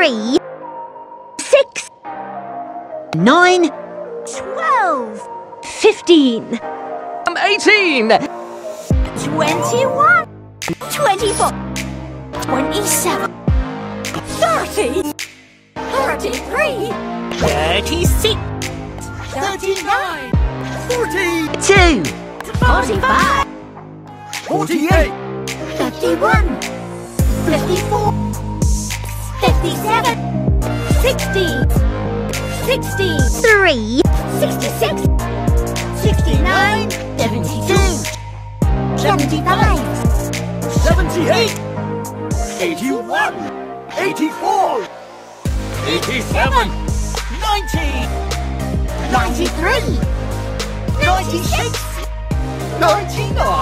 three, six, nine, twelve, fifteen, I'm 18! twenty-one, twenty-four, twenty-seven, thirty, thirty-three, thirty-six, thirty-nine, forty-two, forty-five, 48! fifty-one, fifty-four, fifty-seven, sixty, sixty-three, sixty-six, sixty-nine, seventy-two, seventy-five, 78! 81! 84! 87! 90! 93, 96, 99!